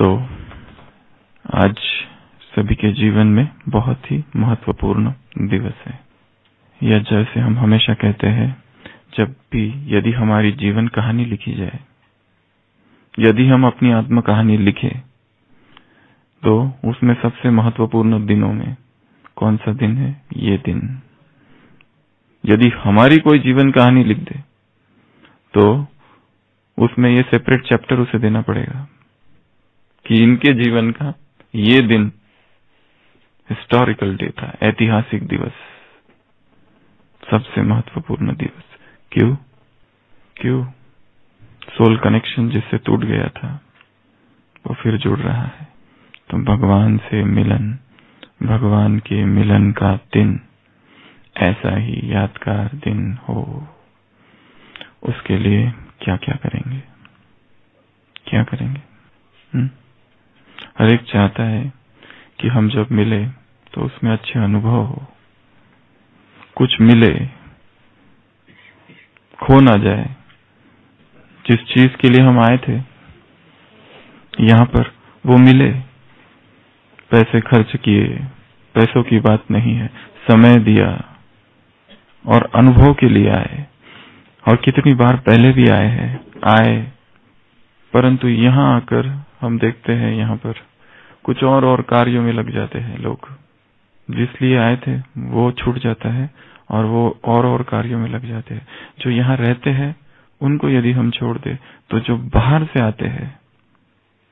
तो आज सभी के जीवन में बहुत ही महत्वपूर्ण दिवस है। या जैसे हम हमेशा कहते हैं, जब भी यदि हमारी जीवन कहानी लिखी जाए, यदि हम अपनी आत्म कहानी लिखे तो उसमें सबसे महत्वपूर्ण दिनों में कौन सा दिन है? ये दिन। यदि हमारी कोई जीवन कहानी लिख दे तो उसमें ये सेपरेट चैप्टर उसे देना पड़ेगा। कि इनके जीवन का ये दिन हिस्टोरिकल डे था, ऐतिहासिक दिवस, सबसे महत्वपूर्ण दिवस। क्यों? क्यों? सोल कनेक्शन जिससे टूट गया था, वो फिर जुड़ रहा है। तो भगवान से मिलन, भगवान के मिलन का दिन, ऐसा ही यादगार दिन हो। उसके लिए क्या क्या करेंगे? क्या करेंगे? हुँ? हर एक चाहता है कि हम जब मिले तो उसमें अच्छे अनुभव हो। कुछ मिले, खो ना जाए। जिस चीज़ के लिए हम आए थे, यहाँ पर वो मिले। पैसे खर्च किए, पैसों की बात नहीं है, समय दिया और अनुभव के लिए आए। और कितनी बार पहले भी आए हैं, आए, परंतु यहाँ आकर हम देखते हैं यहाँ पर कुछ और और कार्यों में लग जाते हैं लोग। जिस लिए आए थे, वो छूट जाता है और वो और और कार्यों में लग जाते हैं। जो यहाँ रहते हैं, उनको यदि हम छोड़ दे तो जो बाहर से आते हैं,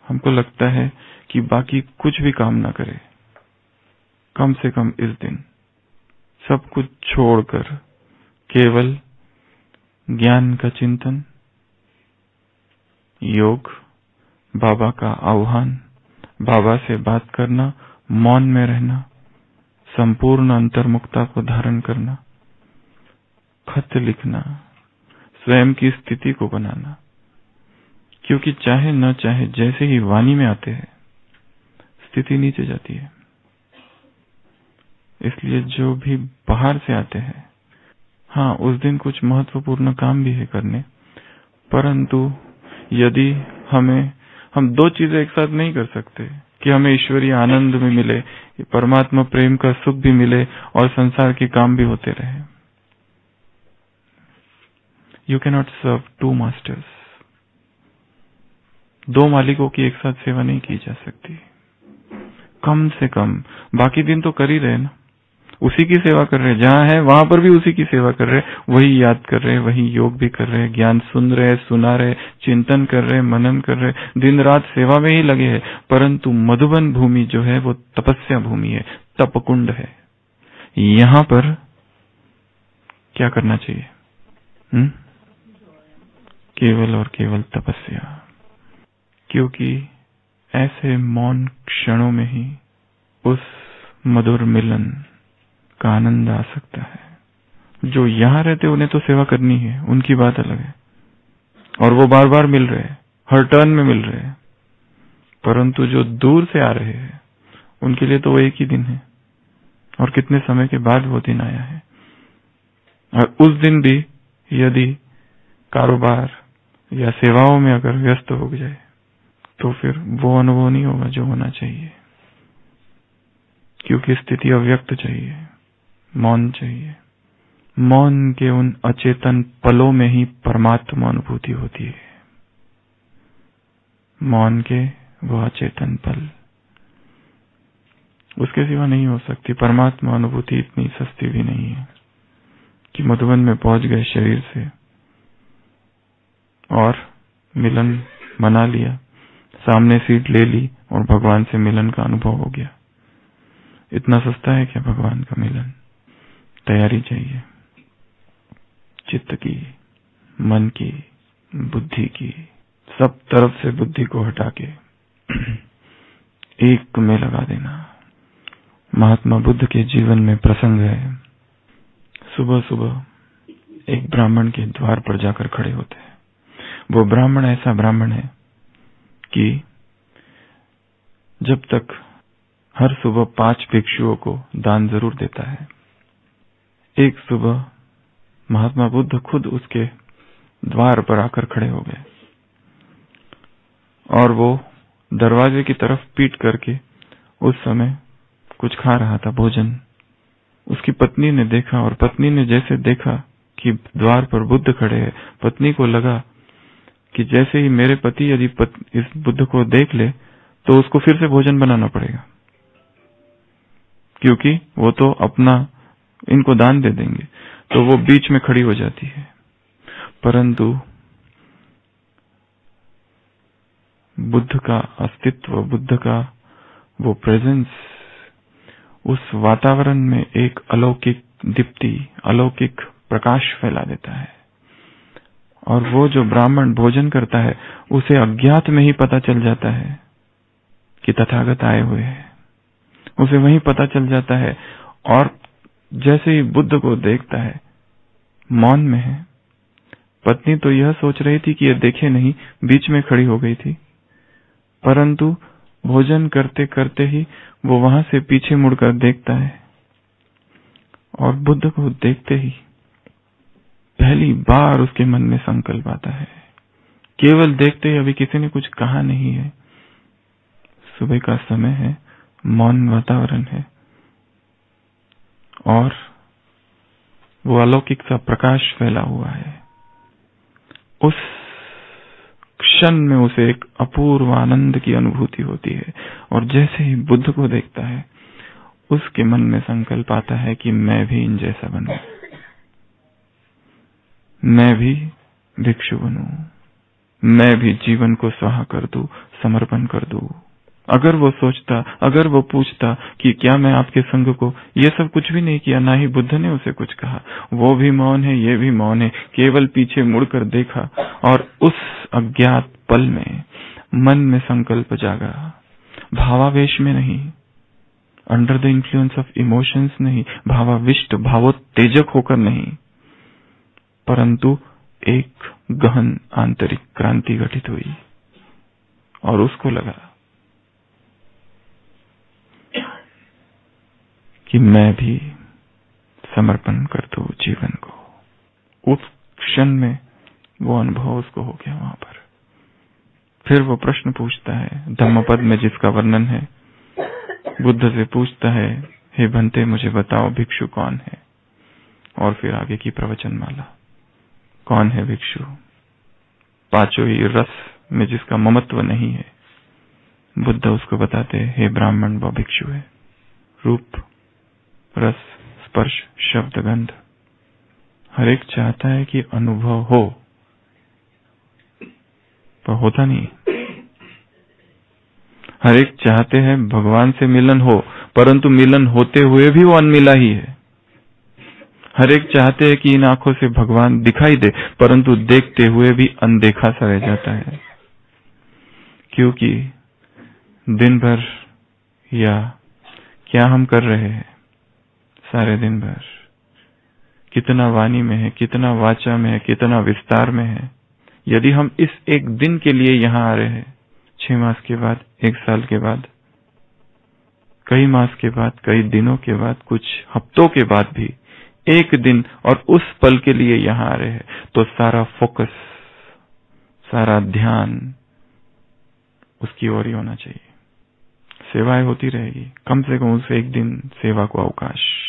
हमको लगता है कि बाकी कुछ भी काम ना करे। कम से कम इस दिन सब कुछ छोड़कर केवल ज्ञान का चिंतन, योग, बाबा का आह्वान बाबा से बात करना, मौन में रहना, संपूर्ण अंतर्मुक्ता को धारण करना, खत लिखना, स्वयं की स्थिति को बनाना। क्योंकि चाहे न चाहे जैसे ही वाणी में आते हैं, स्थिति नीचे जाती है। इसलिए जो भी बाहर से आते हैं हाँ उस दिन कुछ महत्वपूर्ण काम भी है करने, परंतु यदि हमें हम दो चीज़ें एक साथ नहीं कर सकते। कि हमें ईश्वरीय आनंद भी मिले परमात्मा प्रेम का सुख भी मिले और संसार के काम भी होते रहे। You cannot serve two masters दो मालिकों की एक साथ सेवा नहीं की जा सकती। कम से कम। बाकी दिन तो कर ही रहे ना। उसी की सेवा कर रहे हैं। जहाँ है, वहाँ पर भी उसी की सेवा कर रहे हैं। वही याद कर रहे हैं, वही योग भी कर रहे हैं। ज्ञान सुन रहे सुना रहे चिंतन कर रहे मनन कर रहे दिन रात सेवा में ही लगे हैं, परंतु मधुबन भूमि जो है, वो तपस्या भूमि है, तपकुंड है। यहाँ पर क्या करना चाहिए? हम्म? केवल और केवल तपस्या। क्योंकि ऐसे मौन क्षणों में ही उस मधुर मिलन का आनंद आ सकता है। जो यहाँ रहते, उन्हें तो सेवा करनी है, उनकी बात अलग है। और वो बार बार मिल रहे हैं, हर टर्न में मिल रहे हैं। परंतु जो दूर से आ रहे हैं, उनके लिए तो वो एक ही दिन है। और कितने समय के बाद वो दिन आया है। और उस दिन भी, यदि कारोबार या सेवाओं में अगर व्यस्त हो जाए तो फिर वो अनुभव नहीं होगा जो होना चाहिए। क्योंकि स्थिति अव्यक्त चाहिए। मौन चाहिए। मौन के उन अचेतन पलों में ही परमात्मा अनुभूति होती है। मौन के वो अचेतन पल। उसके सिवा नहीं हो सकती। परमात्मा अनुभूति इतनी सस्ती भी नहीं है कि मधुबन में पहुँच गए शरीर से और मिलन मना लिया, सामने सीट ले ली और भगवान से मिलन का अनुभव हो गया। इतना सस्ता है क्या भगवान का मिलन? तैयारी चाहिए। चित्त की, मन की, बुद्धि की, सब तरफ़ से बुद्धि को हटा के एक में लगा देना। महात्मा बुद्ध के जीवन में प्रसंग है। सुबह सुबह एक ब्राह्मण के द्वार पर जाकर खड़े होते हैं। वो ब्राह्मण ऐसा ब्राह्मण है कि जब तक हर सुबह पाँच भिक्षुओं को दान ज़रूर देता है एक सुबह महात्मा बुद्ध खुद उसके द्वार पर आकर खड़े हो गए और वो दरवाजे की तरफ़ पीट करके उस समय कुछ खा रहा था, भोजन। उसकी पत्नी ने देखा और पत्नी ने जैसे देखा कि द्वार पर बुद्ध खड़े हैं, पत्नी को लगा कि जैसे ही मेरे पति यदि इस बुद्ध को देख ले तो उसको फिर से भोजन बनाना पड़ेगा। क्योंकि वो तो अपना इनको दान दे देंगे तो वो बीच में खड़ी हो जाती है। परंतु बुद्ध का अस्तित्व, बुद्ध का वो प्रेजेंस उस वातावरण में एक अलौकिक दीप्ति, अलौकिक प्रकाश फैला देता है। और वो जो ब्राह्मण भोजन करता है, उसे अज्ञात में ही पता चल जाता है कि तथागत आए हुए हैं। उसे वहीं पता चल जाता है और जैसे ही बुद्ध को देखता है, मौन में है। पत्नी तो यह सोच रही थी कि यह देखे नहीं, बीच में खड़ी हो गई थी। परंतु भोजन करते करते ही वो वहाँ से पीछे मुड़कर देखता है। और बुद्ध को देखते ही पहली बार उसके मन में संकल्प आता है। केवल देखते ही अभी किसी ने कुछ कहा नहीं है। सुबह का समय है, मौन वातावरण है। और वो अलौकिक सा प्रकाश फैला हुआ है। उस क्षण में उसे एक अपूर्व आनंद की अनुभूति होती है और जैसे ही बुद्ध को देखता है, उसके मन में संकल्प आता है कि मैं भी इन जैसा बनू। मैं भी भिक्षु बनू। मैं भी जीवन को स्वाहा कर दू, समर्पण कर दू। अगर वो सोचता, अगर वो पूछता कि क्या मैं आपके संग को ये सब कुछ भी नहीं किया, ना ही बुद्ध ने उसे कुछ कहा। वो भी मौन है, ये भी मौन है, केवल पीछे मुड़कर देखा और उस अज्ञात पल में मन में संकल्प जागा। भावावेश में नहीं under the influence of emotions नहीं, भावाविष्ट, भावोत्तेजक होकर नहीं, परंतु एक गहन आंतरिक क्रांति घटित हुई और उसको लगा। कि मैं भी समर्पण कर दू जीवन को। उस क्षण में वो अनुभव उसको हो गया वहाँ पर। फिर वो प्रश्न पूछता है, धम्मपद में जिसका वर्णन है, बुद्ध से पूछता है, हे भंते, मुझे बताओ भिक्षु कौन है? और फिर आगे की प्रवचन माला कौन है भिक्षु? पाँचों ही रस में जिसका ममत्व नहीं है, बुद्ध उसको बताते, हे ब्राह्मण, व भिक्षु है। रूप रस स्पर्श शब्द गंध। हर एक चाहता है कि अनुभव हो। पर होता नहीं हर एक चाहते हैं भगवान से मिलन हो, परंतु मिलन होते हुए भी वो अनमिला ही है। हर एक चाहते हैं कि इन आँखों से भगवान दिखाई दे, परंतु देखते हुए भी अनदेखा सा रह जाता है। क्योंकि दिन भर या क्या हम कर रहे हैं? सारे दिन भर कितना वाणी में है, कितना वाचा में है, कितना विस्तार में है। यदि हम इस एक दिन के लिए यहाँ आ रहे हैं, छह मास के बाद, एक साल के बाद, कई मास के बाद, कई दिनों के बाद, कुछ हफ्तों के बाद भी, एक दिन और उस पल के लिए यहाँ आ रहे हैं तो सारा फोकस सारा ध्यान उसकी ओर ही होना चाहिए। सेवाएँ होती रहेगी। कम से कम उस एक दिन सेवा को अवकाश।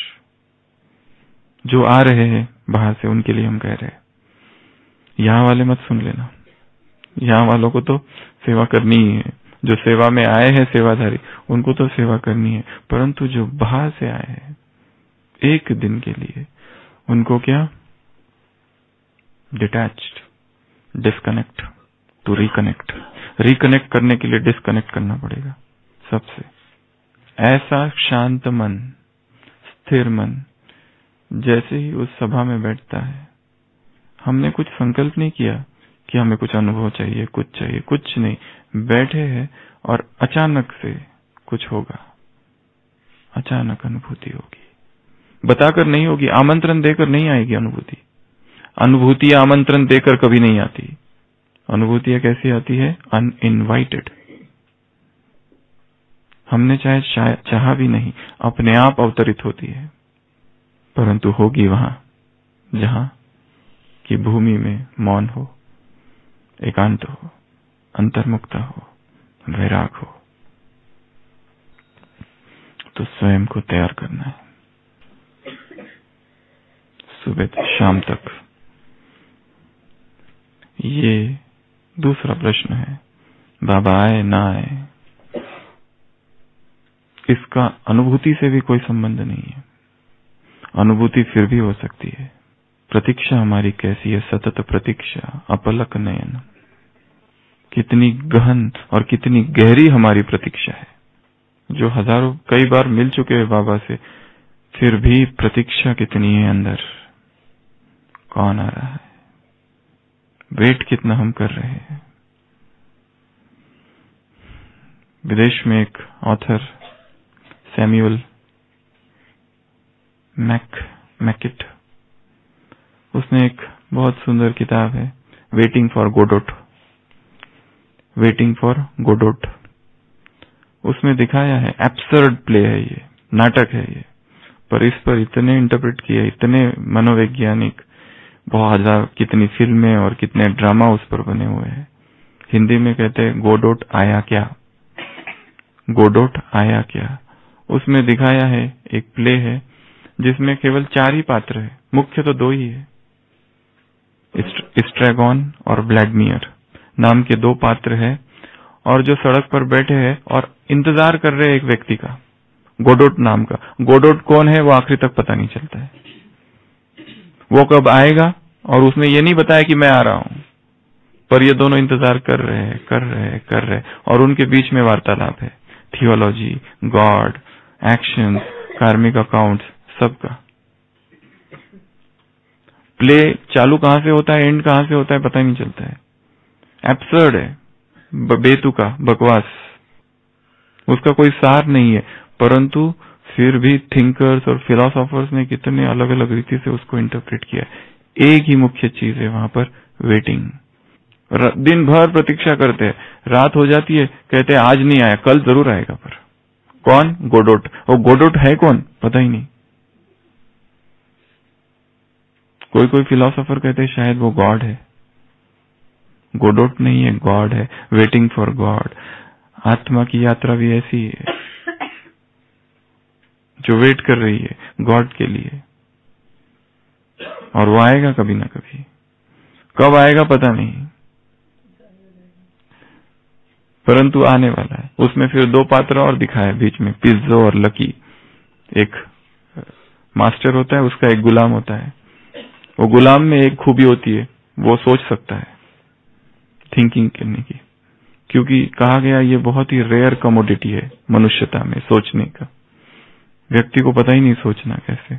जो आ रहे हैं बाहर से उनके लिए हम कह रहे हैं। यहाँ वाले मत सुन लेना। यहाँ वालों को तो सेवा करनी ही है। जो सेवा में आए हैं, सेवाधारी, उनको तो सेवा करनी है। परंतु जो बाहर से आए हैं, एक दिन के लिए, उनको क्या? Detach disconnect to reconnect reconnect करने के लिए डिस्कनेक्ट करना पड़ेगा सबसे। ऐसा शांत मन, स्थिर मन जैसे ही उस सभा में बैठता है। हमने कुछ संकल्प नहीं किया कि हमें कुछ अनुभव चाहिए, कुछ चाहिए, कुछ नहीं। बैठे हैं और अचानक से कुछ होगा। अचानक अनुभूति होगी। बताकर नहीं होगी, आमंत्रण देकर नहीं आएगी अनुभूति। अनुभूति आमंत्रण देकर कभी नहीं आती। अनुभूतियाँ कैसी आती है? अनइनवाइटेड हमने चाहे, चाह भी नहीं, अपने आप अवतरित होती है। परंतु होगी वहाँ, जहाँ की भूमि में मौन हो, एकांत हो, अंतर्मुक्ता हो, वैराग हो। तो स्वयं को तैयार करना है। सुबह शाम तक। ये दूसरा प्रश्न है। बाबा आए, ना आए। इसका अनुभूति से भी कोई संबंध नहीं है। अनुभूति फिर भी हो सकती है। प्रतीक्षा हमारी कैसी है? सतत प्रतीक्षा, अपलक नयन। कितनी गहन और कितनी गहरी हमारी प्रतीक्षा है। जो हज़ारों, कई बार मिल चुके हैं बाबा से, फिर भी प्रतीक्षा कितनी है अंदर? कौन आ रहा है? वेट कितना हम कर रहे हैं? विदेश में एक ऑथर, सैम्यूअल मैक मैकिट उसने एक बहुत सुंदर किताब है waiting for Godot waiting for Godot उसमें दिखाया है एब्सर्ड प्ले है ये, नाटक है ये, पर इस पर इतने इंटरप्रेट किए, इतने मनोवैज्ञानिक, बहुत हज़ार कितनी फ़िल्में और कितने ड्रामा उस पर बने हुए हैं। हिंदी में कहते हैं गोडोट आया क्या? गोडोट आया क्या? उसमें दिखाया है, एक प्ले है जिसमें केवल चार ही पात्र है। मुख्य तो दो ही है। स्ट्रेगॉन और ब्लैडमियर नाम के दो पात्र है और जो सड़क पर बैठे हैं और इंतज़ार कर रहे हैं एक व्यक्ति का। गोडोट नाम का। गोडोट कौन है वो आखिरी तक पता नहीं चलता है। वो कब आएगा और उसने ये नहीं बताया कि मैं आ रहा हूँ। पर ये दोनों इंतज़ार कर रहे हैं, कर रहे हैं, कर रहे हैं और उनके बीच में वार्तालाप है। Theology God action karmic account सबका। प्ले चालू कहाँ से होता है एंड कहाँ से होता है, पता ही नहीं चलता है। एब्सर्ड है। बेतुका, बकवास। उसका कोई सार नहीं है। परंतु फिर भी थिंकर्स और फिलोसोफर्स ने कितने अलग अलग रीति से उसको इंटरप्रेट किया एक ही मुख्य चीज़ है वहाँ पर वेटिंग दिन भर प्रतीक्षा करते हैं। रात हो जाती है, कहते हैं, आज नहीं आया, कल ज़रूर आएगा पर। कौन? गोडोट और गोडोट है कौन? पता ही नहीं। कोई कोई फिलोसोफर कहते हैं, शायद वो गॉड है। गोडोट नहीं है गॉड है। वेटिंग फॉर गॉड आत्मा की यात्रा भी ऐसी है जो वेट कर रही है गॉड के लिए। और वो आएगा कभी ना कभी। कब आएगा पता नहीं। परंतु आने वाला है। उसमें फिर दो पात्र और दिखाए बीच में पिज्जो और लकी एक मास्टर होता है, उसका एक गुलाम होता है। वो गुलाम में एक खूबी होती है, वो सोच सकता है थिंकिंग करने की। क्योंकि कहा गया ये बहुत ही रेयर कमोडिटी है मनुष्यता में, सोचने का। व्यक्ति को पता ही नहीं सोचना कैसे।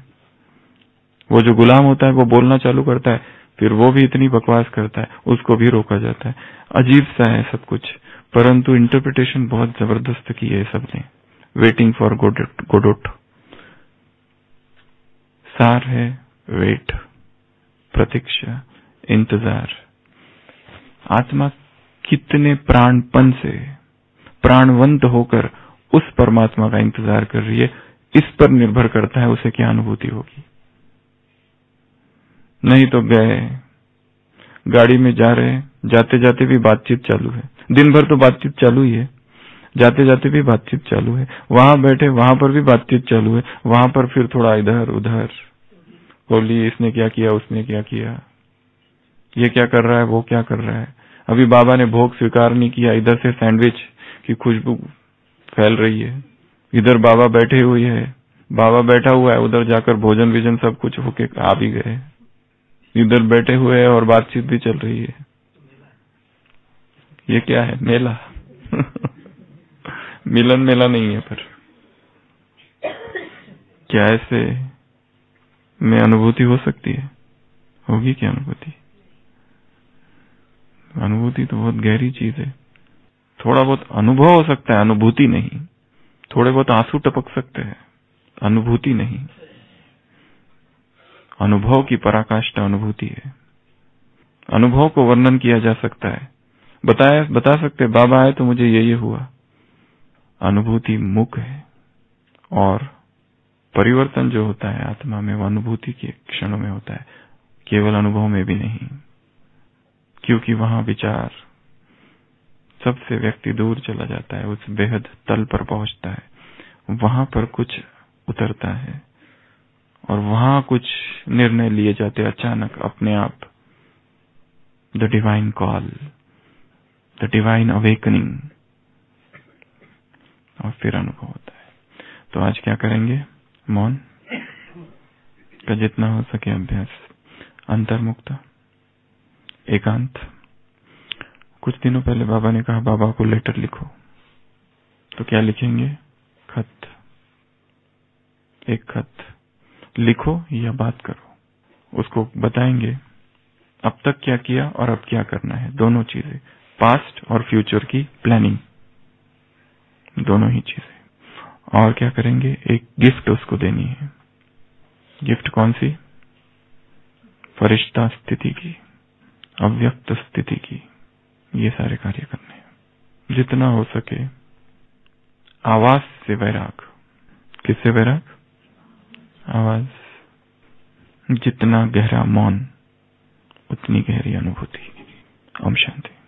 वो जो गुलाम होता है, वो बोलना चालू करता है, फिर वो भी इतनी बकवास करता है, उसको भी रोका जाता है। अजीब सा है सब कुछ, परंतु इंटरप्रिटेशन बहुत ज़बरदस्त की है सबने वेटिंग फॉर गोडोट सार है वेट प्रतीक्षा, इंतज़ार। आत्मा कितने प्राणपन से, प्राणवंत होकर उस परमात्मा का इंतज़ार कर रही है, इस पर निर्भर करता है उसे क्या अनुभूति होगी। नहीं तो गए गाड़ी में जा रहे जाते जाते भी बातचीत चालू है। दिन भर तो बातचीत चालू ही है। जाते जाते भी बातचीत चालू है। वहाँ बैठे, वहाँ पर भी बातचीत चालू है। वहाँ पर फिर थोड़ा इधर उधर बोली इसने क्या किया, उसने क्या किया? ये क्या कर रहा है, वो क्या कर रहा है? अभी बाबा ने भोग स्वीकार नहीं किया, इधर से सैंडविच की खुशबू फैल रही है। इधर बाबा बैठे हुए है। बाबा बैठा हुआ है, उधर जाकर भोजन विजन सब कुछ होके आ भी गए। इधर बैठे हुए है और बातचीत भी चल रही है। ये क्या है? मेला। मिलन मेला नहीं है पर। क्या ऐसे में अनुभूति हो सकती है। होगी क्या अनुभूति? अनुभूति तो बहुत गहरी चीज़ है। थोड़ा बहुत अनुभव हो सकता है, अनुभूति नहीं। थोड़े बहुत आँसू टपक सकते हैं, अनुभूति नहीं। अनुभव की पराकाष्ठा अनुभूति है। अनुभव को वर्णन किया जा सकता है। बताया, बता सकते बाबा आए तो मुझे ये ये हुआ। अनुभूति मुख है और परिवर्तन जो होता है, आत्मा में, वो अनुभूति के क्षणों में होता है। केवल अनुभव में भी नहीं, क्योंकि वहाँ विचार सबसे व्यक्ति दूर चला जाता है, उस बेहद तल पर पहुँचता है। वहाँ पर कुछ उतरता है, और वहाँ कुछ निर्णय लिए जाते अचानक अपने आप the divine call the divine awakening और फिर अनुभव होता है। तो आज क्या करेंगे? मौन? का जितना हो सके अभ्यास। अंतर्मुक्त एकांत। कुछ दिनों पहले बाबा ने कहा, बाबा को लेटर लिखो। तो क्या लिखेंगे? खत। एक खत। लिखो या बात करो। उसको बताएँगे, अब तक क्या किया और अब क्या करना है। दोनों चीज़ें। पास्ट और फ्यूचर की प्लानिंग। दोनों ही चीज़ें। और क्या करेंगे? एक गिफ्ट उसको देनी है। गिफ्ट कौन सी? फरिश्ता स्थिति की, अव्यक्त स्थिति की। ये सारे कार्य करने हैं। जितना हो सके, आवाज़ से वैराग। किससे वैराग? आवाज़। जितना गहरा मौन, उतनी गहरी अनुभूति। ओम शांति।